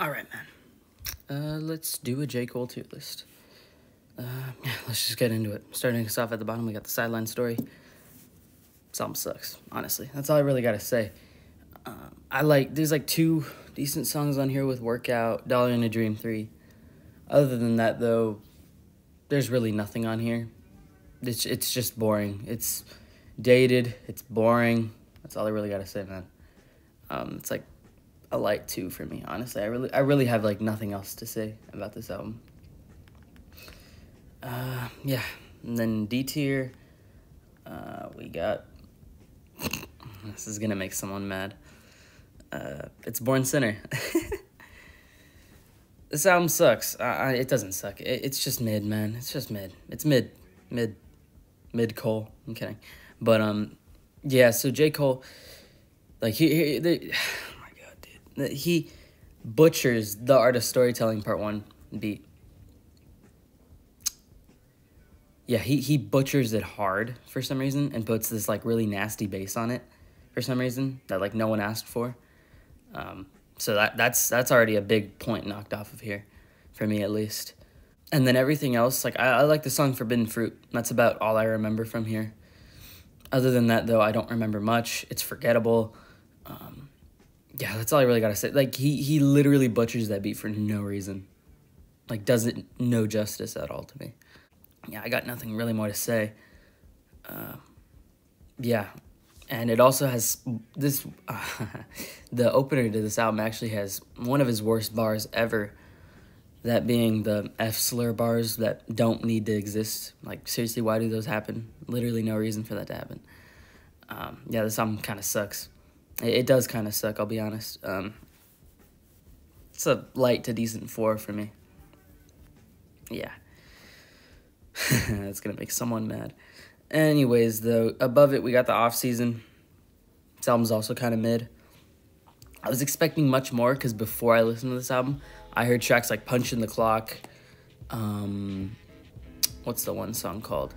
All right, man. Uh, let's do a J. Cole tier list. Uh, yeah, let's just get into it. Starting us off at the bottom, we got the sideline story. Album sucks, honestly. That's all I really got to say. Um, I like, there's like two decent songs on here with Workout, Dollar in a Dream 3. Other than that, though, there's really nothing on here. It's, it's just boring. It's dated, it's boring. That's all I really got to say, man. Um, it's like a light two for me, honestly. I really, I really have like nothing else to say about this album. Uh, yeah, and then D tier, uh, we got. this is gonna make someone mad. Uh, it's Born Sinner. this album sucks. Uh, it doesn't suck. It, it's just mid, man. It's just mid. It's mid, mid, mid Cole. I'm kidding, but um, yeah. So J Cole, like he, he the, oh my god, dude, he butchers the art of storytelling part one beat yeah, he, he butchers it hard for some reason and puts this like really nasty bass on it for some reason that like no one asked for. Um, so that that's that's already a big point knocked off of here, for me at least. And then everything else, like I, I like the song Forbidden Fruit. That's about all I remember from here. Other than that, though, I don't remember much. It's forgettable. Um, yeah, that's all I really gotta say. Like he he literally butchers that beat for no reason. Like does it no justice at all to me yeah, I got nothing really more to say. Uh, yeah, and it also has this. Uh, the opener to this album actually has one of his worst bars ever. That being the F slur bars that don't need to exist. Like seriously, why do those happen? Literally no reason for that to happen. Um, yeah, this album kind of sucks. It, does kind of suck. I'll be honest. Um, it's a light to decent four for me. Yeah. That's gonna make someone mad. Anyways, though, above it we got the off season. This album's also kind of mid. I was expecting much more because before I listened to this album, I heard tracks like Punch in the Clock. Um, what's the one song called?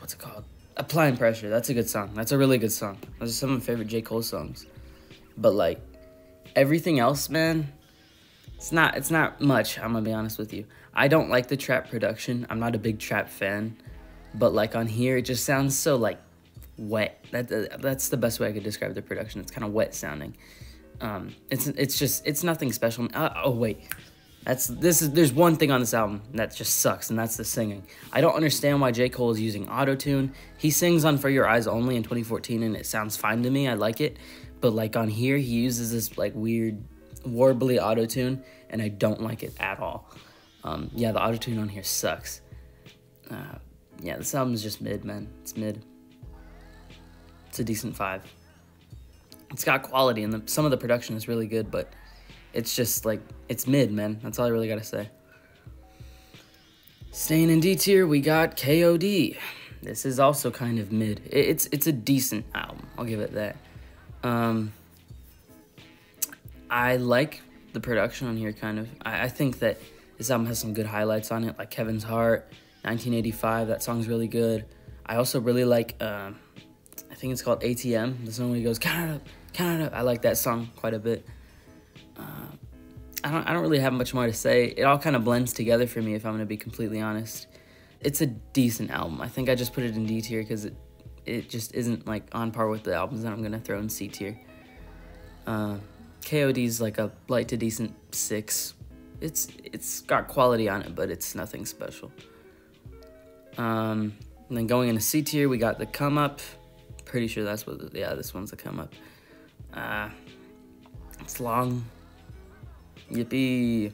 What's it called? Applying Pressure. That's a good song. That's a really good song. Those are some of my favorite J. Cole songs. But like everything else, man, it's not it's not much, I'm gonna be honest with you. I don't like the trap production. I'm not a big trap fan, but like on here, it just sounds so like wet. That that's the best way I could describe the production. It's kind of wet sounding. Um, it's it's just it's nothing special. Uh, oh wait, that's this is there's one thing on this album that just sucks, and that's the singing. I don't understand why J Cole is using auto tune. He sings on For Your Eyes Only in 2014, and it sounds fine to me. I like it, but like on here, he uses this like weird warbly auto tune, and I don't like it at all. Um, yeah, the autotune on here sucks. Uh, yeah, this album is just mid, man. It's mid. It's a decent five. It's got quality, and the, some of the production is really good, but it's just like it's mid, man. That's all I really gotta say. Staying in D tier, we got KOD. This is also kind of mid. It's it's a decent album. I'll give it that. Um, I like the production on here, kind of. I, I think that this album has some good highlights on it, like Kevin's Heart, 1985. That song's really good. I also really like, uh, I think it's called ATM. The song where he goes, it up. I like that song quite a bit. I don't, I don't really have much more to say. It all kind of blends together for me, if I'm going to be completely honest. It's a decent album. I think I just put it in D tier because it, it just isn't like on par with the albums that I'm going to throw in C tier. Uh, KOD's like a light to decent six it's it's got quality on it, but it's nothing special. Um, and then going into C tier, we got the come up. Pretty sure that's what. Yeah, this one's the come up. Uh, it's long. Yippee.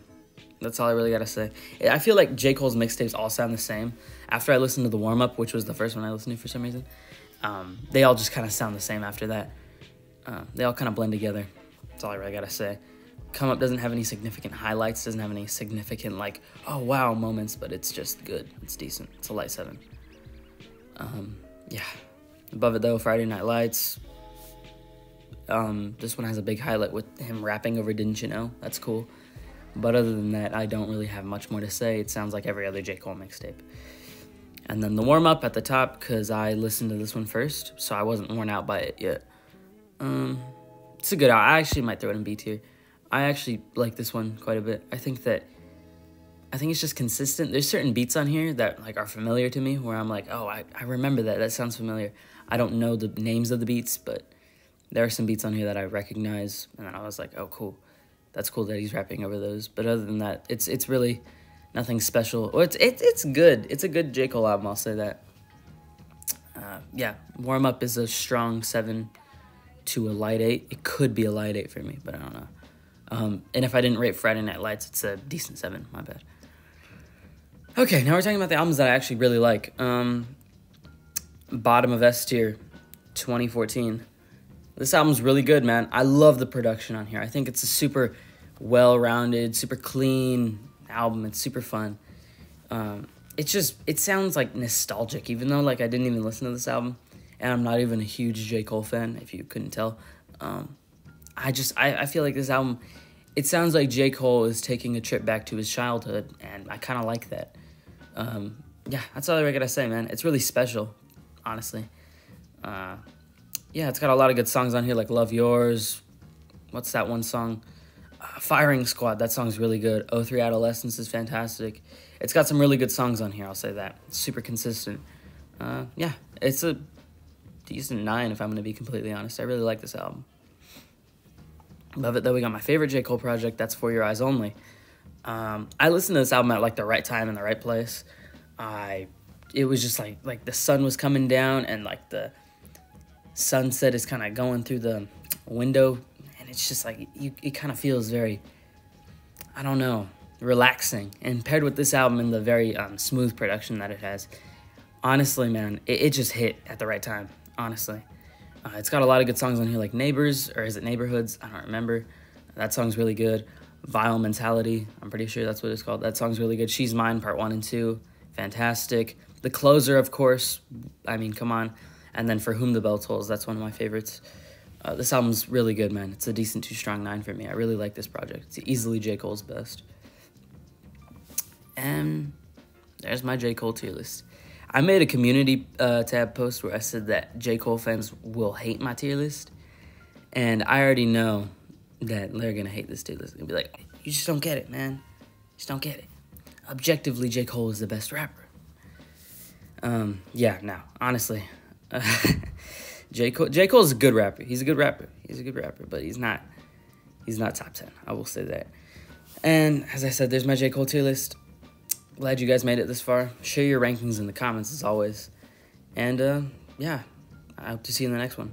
That's all I really gotta say. I feel like J. Cole's mixtapes all sound the same. After I listened to the warm up, which was the first one I listened to for some reason, um, they all just kind of sound the same after that. Uh, they all kind of blend together. That's all I really gotta say come up doesn't have any significant highlights, doesn't have any significant like oh wow moments, but it's just good. It's decent. It's a light seven. Um, yeah. Above it though, Friday Night Lights. Um, this one has a big highlight with him rapping over "Didn't You Know." That's cool. But other than that, I don't really have much more to say. It sounds like every other J. Cole mixtape. And then the warm up at the top, because I listened to this one first, so I wasn't worn out by it yet. Um, it's a good. I actually might throw it in B tier. I actually like this one quite a bit. I think that I think it's just consistent. There's certain beats on here that like are familiar to me where I'm like, oh, I, I remember that. That sounds familiar. I don't know the names of the beats, but there are some beats on here that I recognize, and then I was like, oh, cool. That's cool that he's rapping over those. But other than that, it's it's really nothing special. Or it's it's it's good. It's a good J Cole album. I'll say that. Uh, yeah, warm up is a strong seven to a light eight. It could be a light eight for me, but I don't know. Um, and if I didn't rate Friday Night Lights, it's a decent seven. My bad. Okay, now we're talking about the albums that I actually really like. Um, bottom of S tier, 2014. This album's really good, man. I love the production on here. I think it's a super well-rounded, super clean album. It's super fun. Um, it's just it sounds like nostalgic, even though like I didn't even listen to this album, and I'm not even a huge J Cole fan. If you couldn't tell, um, I just I, I feel like this album. It sounds like J Cole is taking a trip back to his childhood, and I kind of like that. Um, yeah, that's all I gotta say, man. It's really special, honestly. Uh, yeah, it's got a lot of good songs on here, like "Love Yours." What's that one song? Uh, Firing Squad. That song's really good. O3 Adolescence" is fantastic. It's got some really good songs on here. I'll say that. It's super consistent. Uh, yeah, it's a decent nine if I'm gonna be completely honest. I really like this album. Love it though. We got my favorite J Cole project. That's For Your Eyes Only. Um, I listened to this album at like the right time in the right place. I, it was just like like the sun was coming down and like the sunset is kind of going through the window, and it's just like you. It kind of feels very, I don't know, relaxing. And paired with this album and the very um, smooth production that it has, honestly, man, it, it just hit at the right time. Honestly, uh, it's got a lot of good songs on here, like Neighbors or is it Neighborhoods? I don't remember. That song's really good. Ville Mentality. I'm pretty sure that's what it's called. That song's really good. She's Mine, part one and two. Fantastic. The Closer, of course. I mean, come on. And then For Whom the Bell Tolls. That's one of my favorites. Uh, this album's really good, man. It's a decent two strong nine for me. I really like this project. It's easily J. Cole's best. And there's my J. Cole tier list. I made a community uh, tab post where I said that J. Cole fans will hate my tier list. And I already know that they're gonna hate this tier list. Gonna be like, you just don't get it, man. Just don't get it. Objectively, J. Cole is the best rapper. Um, yeah, now, honestly, J. Cole J. Cole's a good rapper. He's a good rapper. He's a good rapper, but he's not he's not top ten. I will say that. And as I said, there's my J. Cole tier list. Glad you guys made it this far. Share your rankings in the comments as always. And uh, yeah, I hope to see you in the next one.